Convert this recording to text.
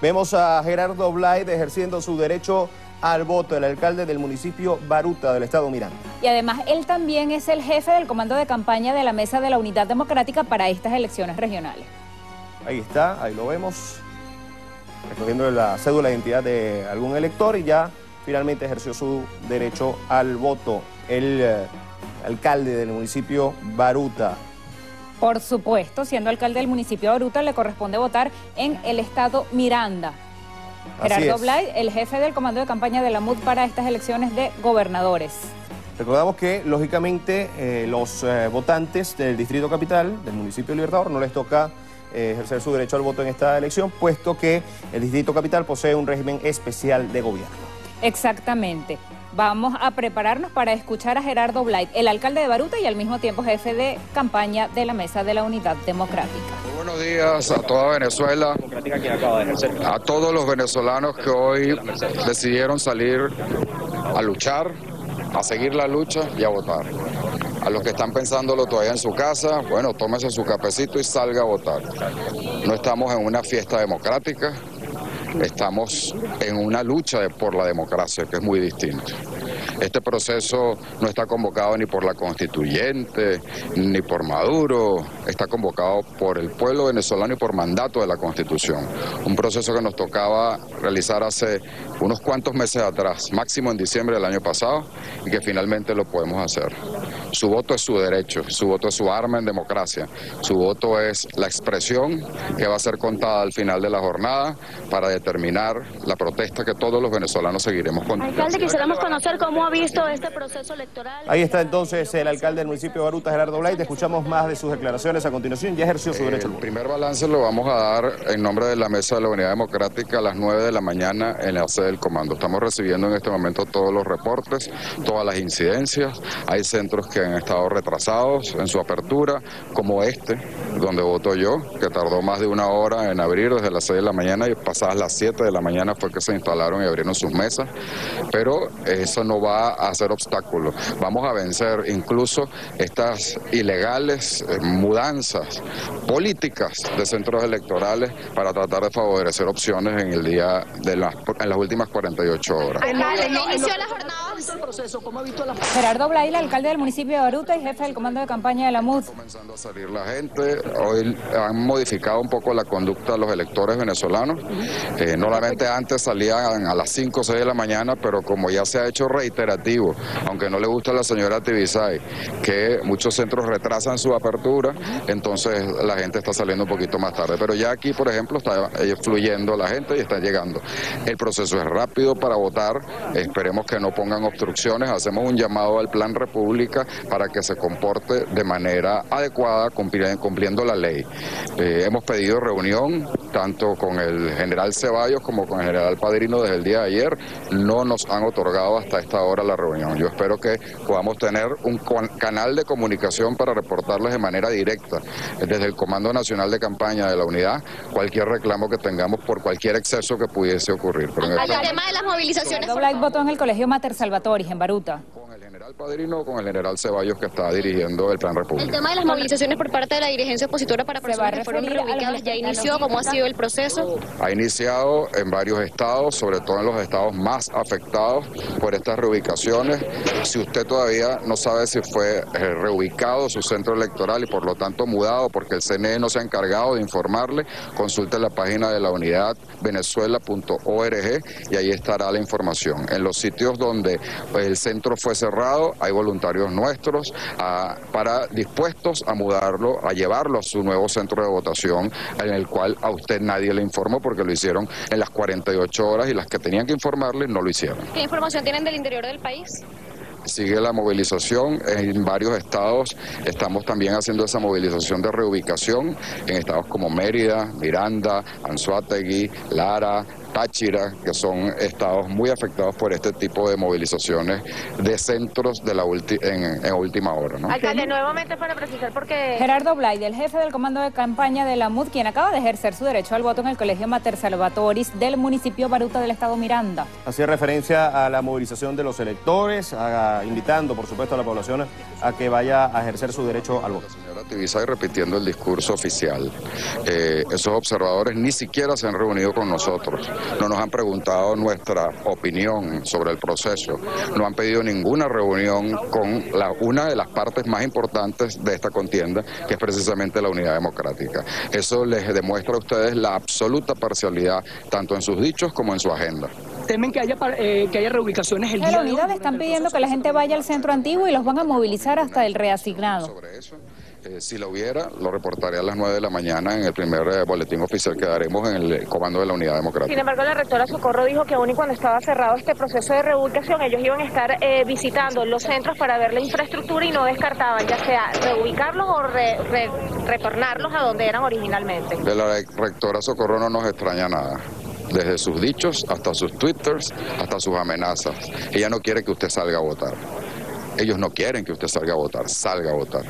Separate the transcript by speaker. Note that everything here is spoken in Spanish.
Speaker 1: Vemos a Gerardo Blay ejerciendo su derecho al voto, el alcalde del municipio Baruta del estado Miranda.
Speaker 2: Y además él también es el jefe del comando de campaña de la Mesa de la Unidad Democrática para estas elecciones regionales.
Speaker 1: Ahí está, ahí lo vemos, recogiendo la cédula de identidad de algún elector y ya finalmente ejerció su derecho al voto. El eh, alcalde del municipio Baruta.
Speaker 2: Por supuesto, siendo alcalde del municipio de Baruta, le corresponde votar en el estado Miranda. Gerardo Blay, el jefe del comando de campaña de la MUD para estas elecciones de gobernadores.
Speaker 1: Recordamos que, lógicamente, eh, los eh, votantes del Distrito Capital, del municipio de Libertador, no les toca eh, ejercer su derecho al voto en esta elección, puesto que el Distrito Capital posee un régimen especial de gobierno.
Speaker 2: Exactamente. Vamos a prepararnos para escuchar a Gerardo Blight, el alcalde de Baruta y al mismo tiempo jefe de campaña de la Mesa de la Unidad Democrática.
Speaker 3: Muy buenos días a toda Venezuela, a todos los venezolanos que hoy decidieron salir a luchar, a seguir la lucha y a votar. A los que están pensándolo todavía en su casa, bueno, tómese su cafecito y salga a votar. No estamos en una fiesta democrática, estamos en una lucha por la democracia, que es muy distinto. Este proceso no está convocado ni por la constituyente, ni por Maduro, está convocado por el pueblo venezolano y por mandato de la constitución. Un proceso que nos tocaba realizar hace unos cuantos meses atrás, máximo en diciembre del año pasado, y que finalmente lo podemos hacer. Su voto es su derecho, su voto es su arma en democracia, su voto es la expresión que va a ser contada al final de la jornada para determinar la protesta que todos los venezolanos seguiremos con.
Speaker 4: Alcalde, quisiéramos conocer cómo ha visto este proceso electoral.
Speaker 1: Ahí está entonces el alcalde del municipio de Baruta, Gerardo Blay. Escuchamos más de sus declaraciones a continuación. Ya ejerció su derecho.
Speaker 3: El primer balance lo vamos a dar en nombre de la Mesa de la Unidad Democrática a las 9 de la mañana en la sede del comando. Estamos recibiendo en este momento todos los reportes, todas las incidencias. Hay centros que han estado retrasados en su apertura, como este, donde voto yo, que tardó más de una hora en abrir desde las 6 de la mañana y pasadas las 7 de la mañana fue que se instalaron y abrieron sus mesas. Pero eso no va a ser obstáculo. Vamos a vencer incluso estas ilegales eh, mudanzas políticas de centros electorales para tratar de favorecer opciones en el día de las, en las últimas 48 horas.
Speaker 4: Inició la jornada
Speaker 2: Gerardo Blaila, alcalde del municipio de Baruta y jefe del comando de campaña de la MUD.
Speaker 3: Comenzando a salir la gente, hoy han modificado un poco la conducta de los electores venezolanos. Eh, normalmente antes salían a las 5 o 6 de la mañana, pero como ya se ha hecho reiterativo, aunque no le gusta a la señora Tibisay, que muchos centros retrasan su apertura, entonces la gente está saliendo un poquito más tarde. Pero ya aquí, por ejemplo, está eh, fluyendo la gente y está llegando. El proceso es rápido para votar, esperemos que no pongan obstrucciones, hacemos un llamado al Plan República para que se comporte de manera adecuada cumpliendo la ley. Eh, hemos pedido reunión tanto con el general Ceballos como con el general Padrino desde el día de ayer. No nos han otorgado hasta esta hora la reunión. Yo espero que podamos tener un canal de comunicación para reportarles de manera directa desde el Comando Nacional de Campaña de la Unidad cualquier reclamo que tengamos por cualquier exceso que pudiese ocurrir.
Speaker 4: Pero el tema de las movilizaciones.
Speaker 2: Black votó en el Colegio Mater Salvatoris en Baruta.
Speaker 3: General Padrino, con el general Ceballos que está dirigiendo el Plan República.
Speaker 4: El tema de las movilizaciones por parte de la dirigencia opositora para personas que fueron reubicadas ya inició. ¿Cómo ha sido el proceso?
Speaker 3: Ha iniciado en varios estados, sobre todo en los estados más afectados por estas reubicaciones. Si usted todavía no sabe si fue eh, reubicado su centro electoral y por lo tanto mudado porque el CNE no se ha encargado de informarle, consulte la página de la unidad venezuela.org y ahí estará la información. En los sitios donde el centro fue cerrado hay voluntarios nuestros ah, para dispuestos a mudarlo, a llevarlo a su nuevo centro de votación en el cual a usted nadie le informó porque lo hicieron en las 48 horas y las que tenían que informarle no lo hicieron.
Speaker 4: ¿Qué información tienen del interior del país?
Speaker 3: sigue la movilización en varios estados. Estamos también haciendo esa movilización de reubicación en estados como Mérida, Miranda, Anzuategui, Lara, Táchira, que son estados muy afectados por este tipo de movilizaciones de centros de la en, última hora. ¿no?
Speaker 4: Alcalde, nuevamente para precisar porque...
Speaker 2: Gerardo Blay, el jefe del comando de campaña de la MUD, quien acaba de ejercer su derecho al voto en el Colegio Mater Salvatoris del municipio Baruta del estado Miranda.
Speaker 1: Hacía referencia a la movilización de los electores, invitando, por supuesto, a la población a que vaya a ejercer su derecho al voto.
Speaker 3: Y repitiendo el discurso oficial. Eh, esos observadores ni siquiera se han reunido con nosotros, no nos han preguntado nuestra opinión sobre el proceso, no han pedido ninguna reunión con la, una de las partes más importantes de esta contienda, que es precisamente la unidad democrática. Eso les demuestra a ustedes la absoluta parcialidad, tanto en sus dichos como en su agenda
Speaker 5: temen que haya, eh, que haya reubicaciones el día
Speaker 2: de hoy. están pidiendo que la gente vaya al centro antiguo y los van a movilizar hasta el reasignado.
Speaker 3: Eh, si lo hubiera, lo reportaré a las 9 de la mañana en el primer eh, boletín oficial que daremos en el comando de la Unidad Democrática.
Speaker 6: Sin embargo, la rectora Socorro dijo que aún y cuando estaba cerrado este proceso de reubicación, ellos iban a estar eh, visitando los centros para ver la infraestructura y no descartaban ya sea reubicarlos o retornarlos a donde eran originalmente.
Speaker 3: De la rectora Socorro no nos extraña nada desde sus dichos hasta sus twitters, hasta sus amenazas. Ella no quiere que usted salga a votar. Ellos no quieren que usted salga a votar, salga a votar.